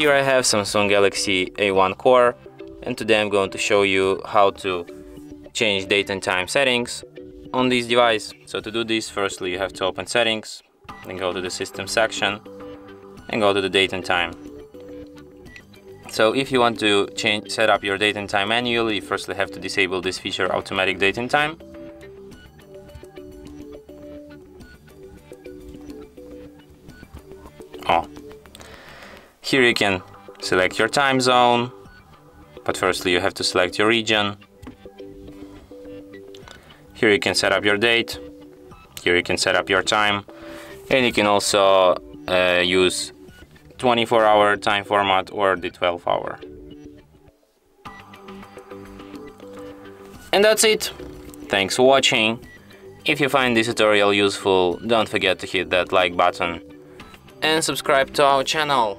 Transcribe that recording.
Here I have Samsung Galaxy A1 Core and today I'm going to show you how to change date and time settings on this device. So to do this, firstly you have to open settings, then go to the system section and go to the date and time. So if you want to change, set up your date and time manually, you firstly have to disable this feature automatic date and time. Oh. Here you can select your time zone, but firstly you have to select your region. Here you can set up your date, here you can set up your time, and you can also uh, use 24 hour time format or the 12 hour. And that's it. Thanks for watching. If you find this tutorial useful, don't forget to hit that like button and subscribe to our channel.